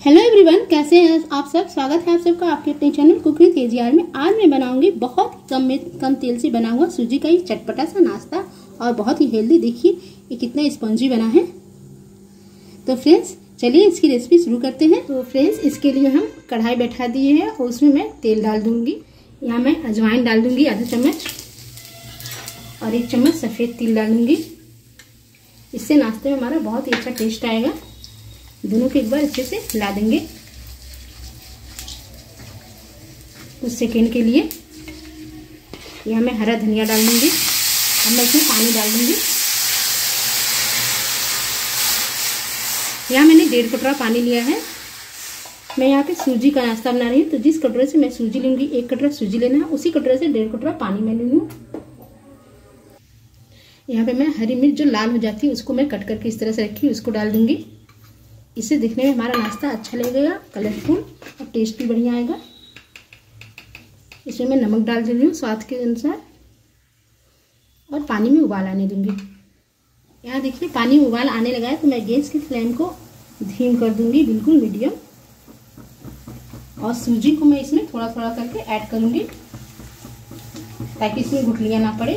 Hello everyone कैसे हैं आप सब? स्वागत है आप सबका आपके अपने चैनल कुकिंग केजीआर में। आज मैं बनाऊँगी बहुत कम में कम तेल से बना हुआ सूजी का ये चटपटा सा नाश्ता और बहुत ही हेल्दी देखिए, ये कितना स्पंजी बना है। तो फ्रेंड्स चलिए इसकी रेसिपी शुरू करते हैं। तो फ्रेंड्स इसके लिए हम कढ़ाई बैठा दिए हैं और उसमें मैं तेल डाल दूँगी। यहाँ मैं अजवाइन डाल दूँगी, आधा चम्मच। और एक चम्मच सफ़ेद तिल डालूँगी इससे नाश्ते में हमारा बहुत ही अच्छा टेस्ट आएगा। दोनों को एक बार अच्छे से हिला देंगे। कुछ सेकेंड के लिए। यहाँ मैं हरा धनिया डाल दूँगी अब मैं इसमें पानी डाल दूँगी। यहाँ मैंने डेढ़ कटोरा पानी लिया है। मैं यहाँ पे सूजी का नाश्ता बना रही हूँ तो जिस कटोरे से मैं सूजी लूँगी, एक कटोरा सूजी लेना है, उसी कटोरे से डेढ़ कटोरा पानी मैं लूँगी। यहाँ पे मैं हरी मिर्च जो लाल हो जाती है, उसको मैं कट करके इस तरह से रखी, उसको डाल दूँगी। इससे दिखने में हमारा नाश्ता अच्छा लगेगा कलरफुल और टेस्ट भी बढ़िया आएगा। इसमें मैं नमक डाल दे रही हूँ स्वाद के अनुसार और पानी में उबाल आने दूँगी। यहाँ देखिए पानी उबाल आने लगा है तो मैं गैस की फ्लेम को धीम कर दूँगी, बिल्कुल मीडियम। और सूजी को मैं इसमें थोड़ा थोड़ा करके ऐड करूँगी, ताकि इसमें गुठलियाँ ना पड़े।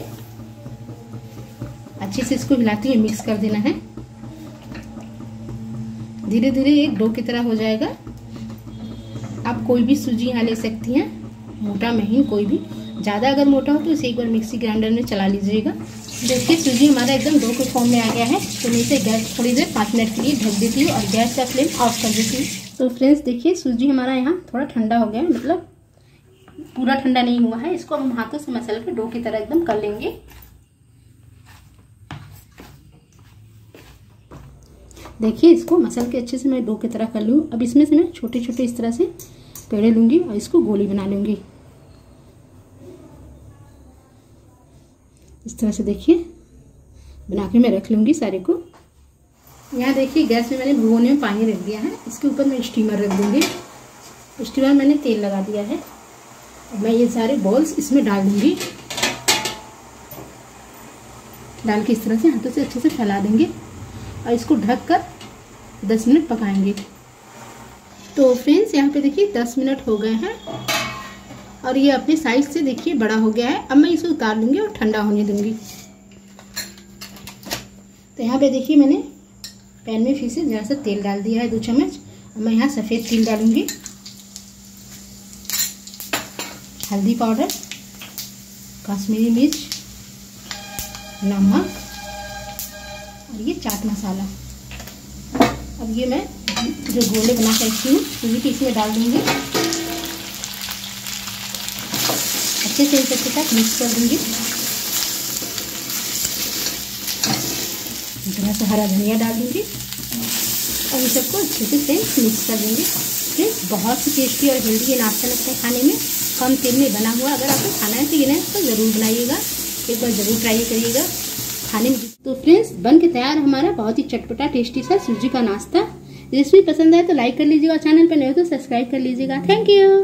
अच्छे से इसको हिलाते हुए मिक्स कर देना है। धीरे धीरे एक डो की तरह हो जाएगा। आप कोई भी सूजी यहाँ ले सकती हैं। मोटा महीन कोई भी। ज़्यादा अगर मोटा हो तो इसे एक बार मिक्सी ग्राइंडर में चला लीजिएगा। देखिए, सूजी हमारा एकदम डो के फॉर्म में आ गया है। तो मैं इसे गैस थोड़ी देर पाँच मिनट के लिए ढक देती हूँ और गैस का फ्लेम ऑफ़ कर देती हूँ। तो फ्रेंड्स देखिए, सूजी हमारा यहाँ थोड़ा ठंडा हो गया है। मतलब पूरा ठंडा नहीं हुआ है। इसको हम हाथों से मसल के डो की तरह एकदम कर लेंगे। देखिए, इसको मसल के अच्छे से मैं डो की तरह कर लूँ। अब इसमें से मैं छोटे छोटे इस तरह से पेड़े लूँगी और इसको गोली बना लूँगी। इस तरह से देखिए, बना के मैं रख लूँगी सारे को। यहाँ देखिए, गैस में मैंने भगोने में पानी रख दिया है। इसके ऊपर मैं स्टीमर रख दूँगी। स्टीमर मैंने तेल लगा दिया है। मैं ये सारे बॉल्स इसमें डाल दूँगी। डाल के इस तरह से हाथों से अच्छे से फैला देंगे। और इसको ढक कर दस मिनट पकाएँगे। तो फ्रेंड्स यहाँ पे देखिए दस मिनट हो गए हैं और ये अपने साइज़ से देखिए बड़ा हो गया है। अब मैं इसे उतार दूँगी और ठंडा होने दूँगी। तो यहाँ पे देखिए मैंने पैन में फिर से जरा सा तेल डाल दिया है, दो चम्मच। अब मैं यहाँ सफ़ेद तिल डालूँगी। हल्दी पाउडर, कश्मीरी मिर्च, नमक और ये चाट मसाला। अब ये मैं जो गोले बना कर रखी हूँ सूजी की इसमें डाल दूँगी। अच्छे से इन सबके साथ मिक्स कर दूँगी। थोड़ा सा हरा धनिया डाल दूँगी। और इन सबको अच्छे से से मिक्स कर देंगे। फिर बहुत ही टेस्टी और हेल्दी ये नाश्ता लगता है खाने में। कम तेल में बना हुआ अगर आपको खाना है तो ये तो ज़रूर बनाइएगा। एक बार ज़रूर ट्राई करिएगा। खाने में। तो फ्रेंड्स बन के तैयार हमारा बहुत ही चटपटा टेस्टी सा सूजी का नाश्ता। रेसिपी पसंद आए तो लाइक कर लीजिएगा चैनल पर नहीं हो तो सब्सक्राइब कर लीजिएगा। Thank you